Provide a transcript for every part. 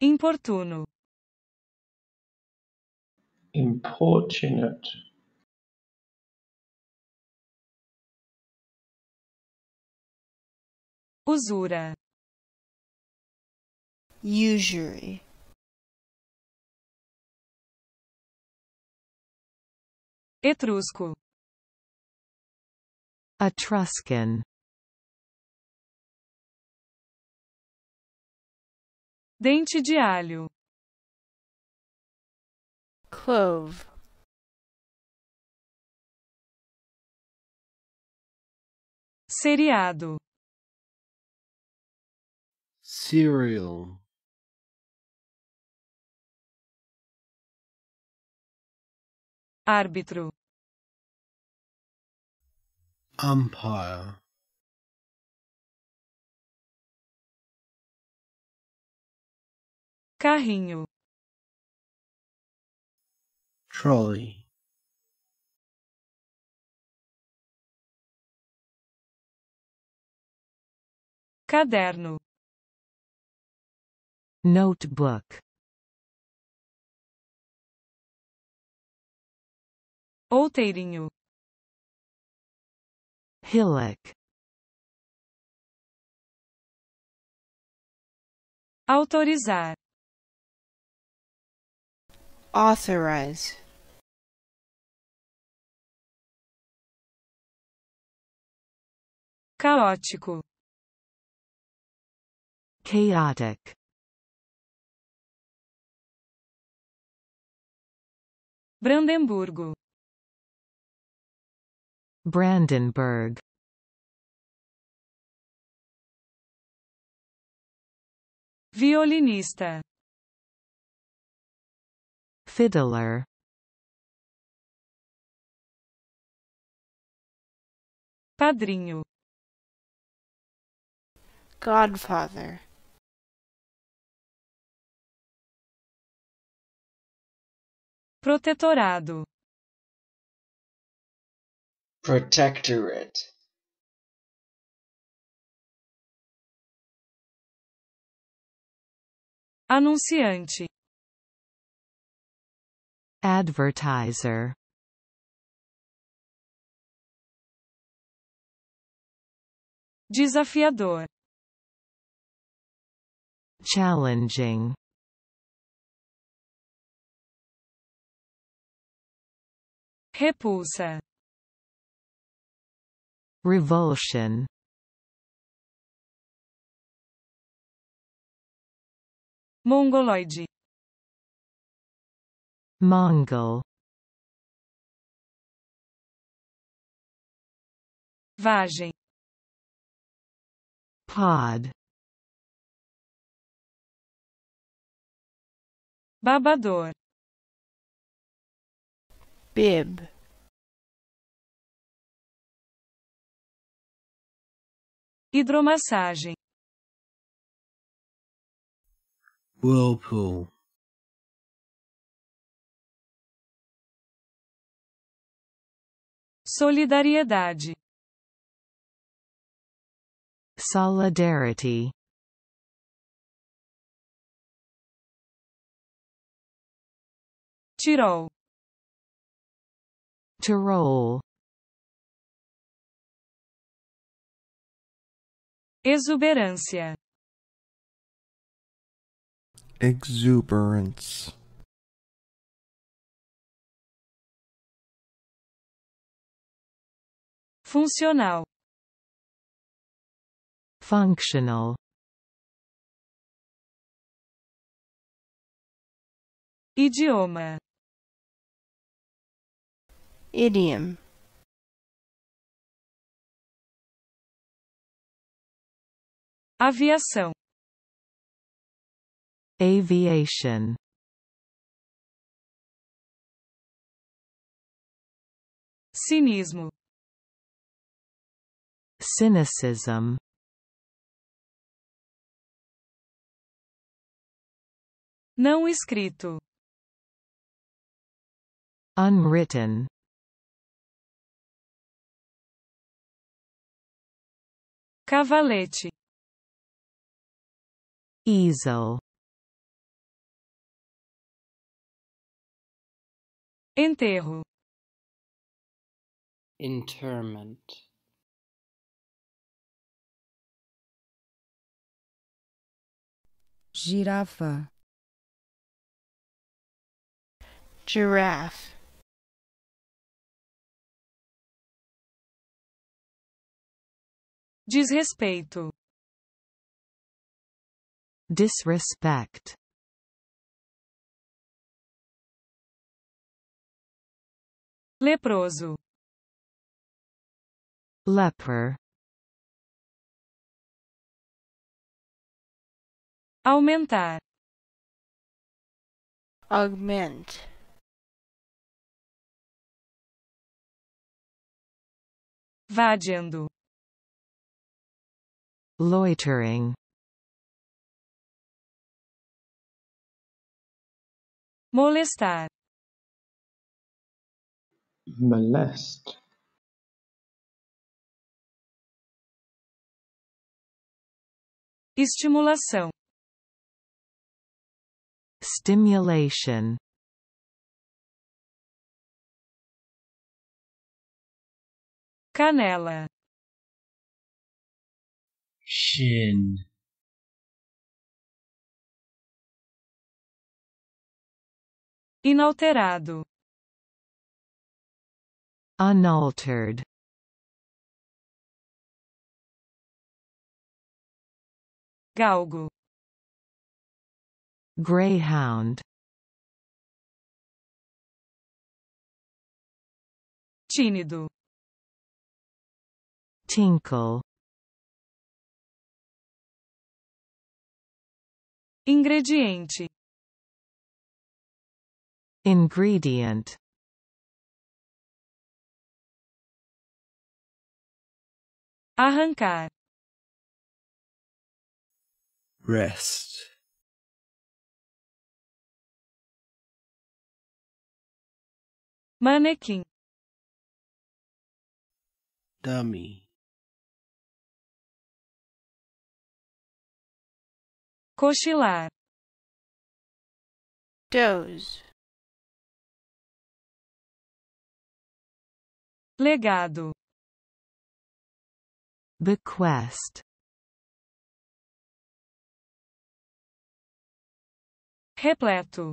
importuno, importunate, usura, usury, etrusco, Etruscan. Dente de alho, clove, seriado, Cereal. árbitro, Umpire. Carrinho, Trolley. caderno, Notebook. outeirinho, Hillock. autorizar, authorize, caótico, Chaotic. Brandemburgo, Brandenburg. violinista, Fiddler. padrinho, godfather, protetorado, protectorate, anunciante, Advertiser. desafiador, Challenging. repulsa, Revulsion. mongoloide, Mongol. vagem, Pod. babador, bib, hidromassagem, Whirlpool. Solidariedade, Solidarity. Tirol, Tyrol. exuberância, Exuberance. Funcional, Functional. idioma, idiom, aviação, Aviation. cinismo, Cynicism Não escrito. Unwritten. Cavalete. Easel. Enterro. Interment. Girafa, giraffe, desrespeito, disrespect, leproso, leper, aumentar, augment, vadiando, loitering, molestar, molest, estimulação, stimulation, canela, shin, inalterado, unaltered, galgo, greyhound, tímido, tinkle, ingrediente, ingredient, arrancar, rest, manequim, dummy, cochilar, doze, legado, bequest, repleto,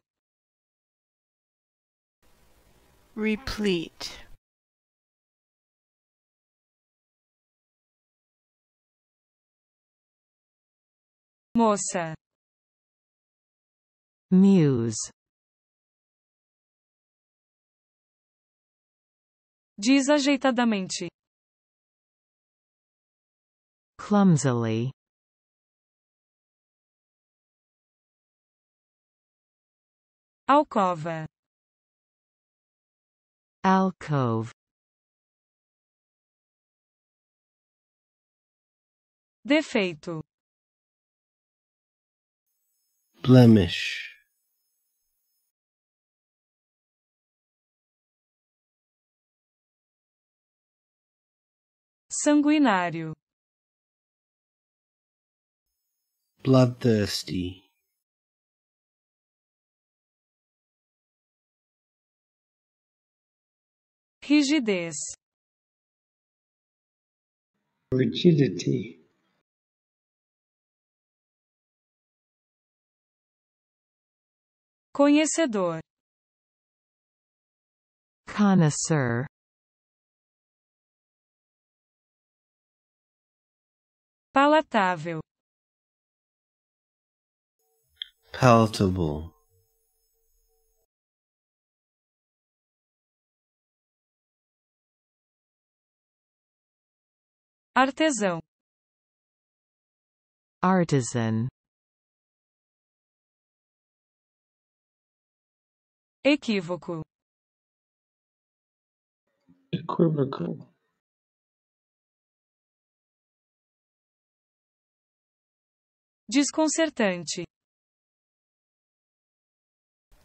replete, moça, muse, desajeitadamente, clumsily, alcova, alcove, defeito, blemish, sanguinário, bloodthirsty, rigidez, rigidity, conhecedor, connoisseur, palatável, palatable, artesão, artisan, equívoco, equivocal, desconcertante,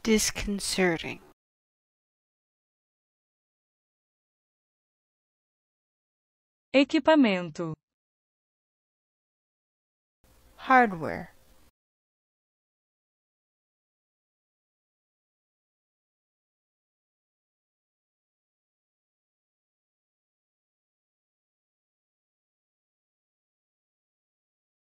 disconcerting, equipamento, hardware,